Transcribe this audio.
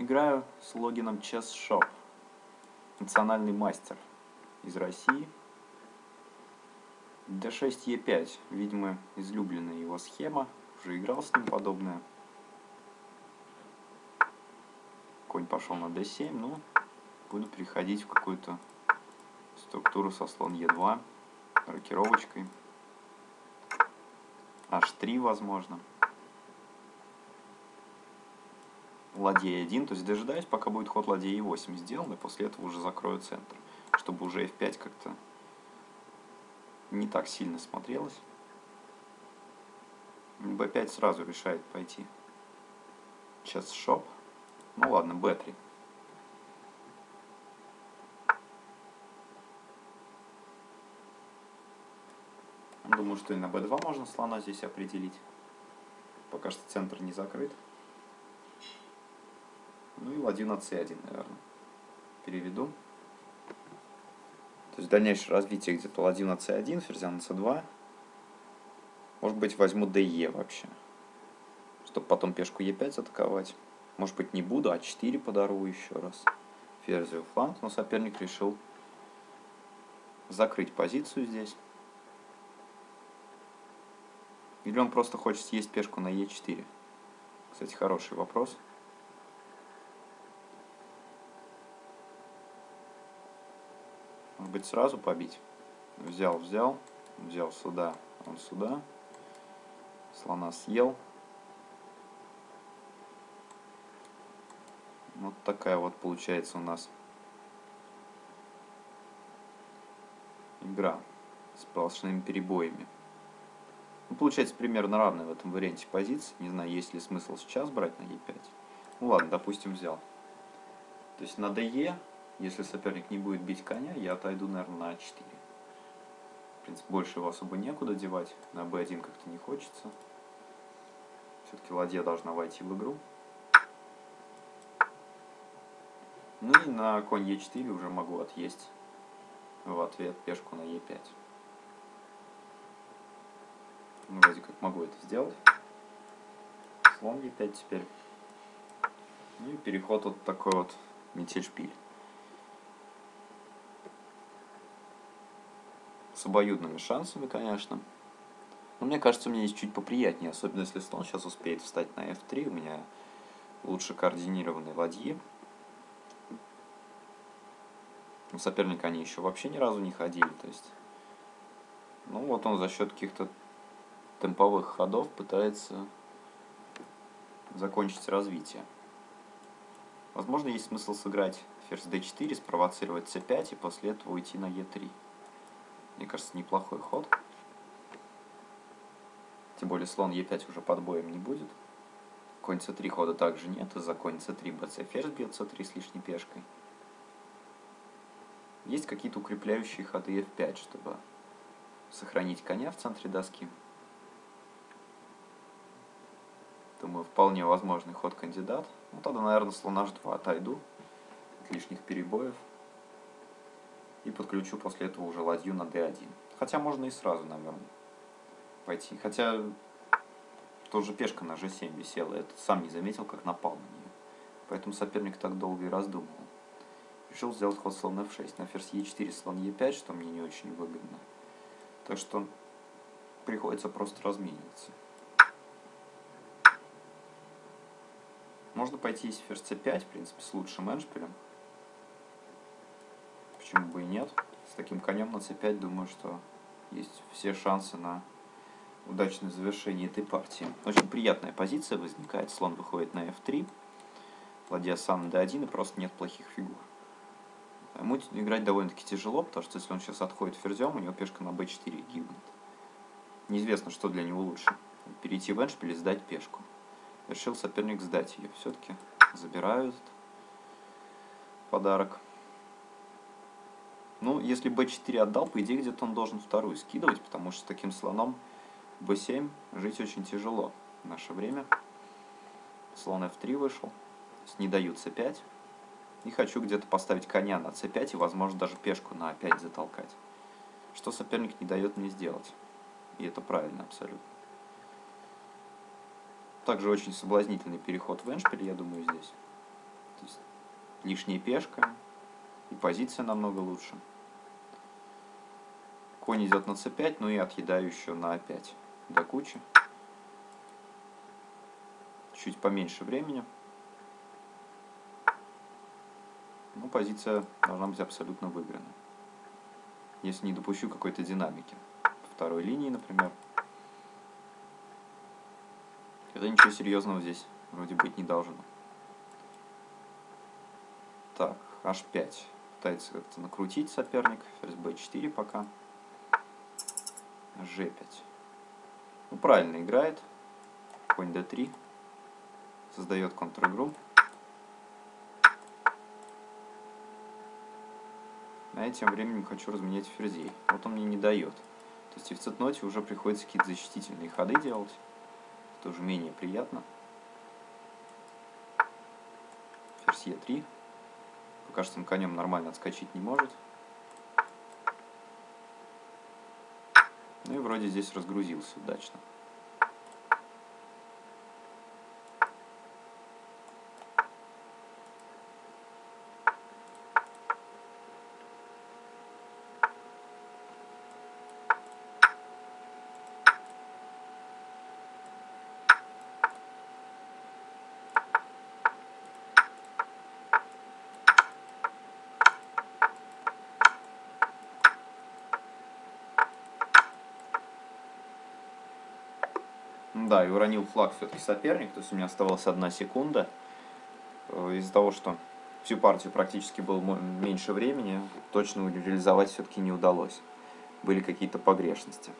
Играю с логином Chess Shop. Национальный мастер из России. D6 E5. Видимо, излюбленная его схема. Уже играл с ним подобное. Конь пошел на D7. Ну, буду переходить в какую-то структуру со слон E2. Рокировочкой. H3, возможно. Ладья e1, то есть дожидаюсь, пока будет ход ладья e8 сделан, и после этого уже закрою центр, чтобы уже f5 как-то не так сильно смотрелось. b5 сразу решает пойти. Сейчас шоп. Ну ладно, b3. Думаю, что и на b2 можно слона здесь определить. Пока что центр не закрыт. Ну и на c1, наверное. Переведу. То есть дальнейшее развитие где-то на c1, ферзя на c2. Может быть возьму de вообще. Чтобы потом пешку e5 атаковать. Может быть не буду, а 4 подару еще раз. Ферзю фланг, но соперник решил закрыть позицию здесь. Или он просто хочет съесть пешку на e4? Кстати, хороший вопрос. Быть сразу побить? Взял, взял, взял сюда, он сюда. Слона съел. Вот такая вот получается у нас игра с сплошными перебоями. Ну, получается примерно равная в этом варианте позиции. Не знаю, есть ли смысл сейчас брать на e5. Ну ладно, допустим, взял. То есть на de если соперник не будет бить коня, я отойду, наверное, на А4. В принципе, больше его особо некуда девать. На Б1 как-то не хочется. Все-таки ладья должна войти в игру. Ну и на конь Е4 уже могу отъесть в ответ пешку на Е5. Ну, вроде как могу это сделать. Слон Е5 теперь. Ну и переход вот такой вот метель-шпиль. С обоюдными шансами, конечно. Но мне кажется, мне есть чуть поприятнее, особенно если слон сейчас успеет встать на f3, у меня лучше координированные ладьи. У соперника они еще вообще ни разу не ходили, то есть... Ну вот он за счет каких-то темповых ходов пытается закончить развитие. Возможно, есть смысл сыграть ферзь d4, спровоцировать c5 и после этого уйти на e3. Мне кажется, неплохой ход. Тем более слон Е5 уже под боем не будет. Конь С3 хода также нет. Из-за конь С3 БЦ ферзь бьет С3 с лишней пешкой. Есть какие-то укрепляющие ходы F5, чтобы сохранить коня в центре доски. Думаю, вполне возможный ход кандидат. Ну, тогда, наверное, слон H2 отойду от лишних перебоев и подключу после этого уже ладью на d1. Хотя можно и сразу, наверное, пойти. Хотя тоже пешка на g7 висела, я сам не заметил, как напал на нее. Поэтому соперник так долго и раздумывал. Решил сделать ход слон f6 на ферзь e4, слон e5, что мне не очень выгодно. Так что приходится просто размениваться. Можно пойти с ферзь c5, в принципе, с лучшим эншпилем почему бы и нет. С таким конем на c5 думаю, что есть все шансы на удачное завершение этой партии. Очень приятная позиция возникает. Слон выходит на f3, ладья сам на d1 и просто нет плохих фигур. Ему играть довольно-таки тяжело, потому что если он сейчас отходит ферзем, у него пешка на b4 гибнет. Неизвестно, что для него лучше. Перейти в эншпиль и сдать пешку. Решил соперник сдать ее. Все-таки забирают подарок. Ну, если b4 отдал, по идее, где-то он должен вторую скидывать, потому что с таким слоном b7 жить очень тяжело в наше время. Слон f3 вышел, не дают c5. И хочу где-то поставить коня на c5 и, возможно, даже пешку на a5 затолкать. Что соперник не дает мне сделать. И это правильно абсолютно. Также очень соблазнительный переход в эншпиль, я думаю, здесь. Лишняя пешка и позиция намного лучше. Конь идет на c5, ну и отъедаю еще на a5 до кучи. Чуть поменьше времени. Ну, позиция должна быть абсолютно выиграна. Если не допущу какой-то динамики. По второй линии, например. Это ничего серьезного здесь вроде быть не должно. Так, h5. Пытается как-то накрутить соперник. Ферзь b4 пока. G5. Ну, правильно играет. Конь d3. Создает контр-игру. А я тем временем хочу разменять ферзей. Вот он мне не дает. То есть и в цитноте уже приходится какие-то защитительные ходы делать. Это уже менее приятно. Ферзь Е3. Пока что он конем нормально отскочить не может. Ну и вроде здесь разгрузился удачно. Да, и уронил флаг все-таки соперник, то есть у меня оставалась одна секунда. Э, из-за того, что всю партию практически было меньше времени, точно реализовать все-таки не удалось. Были какие-то погрешности.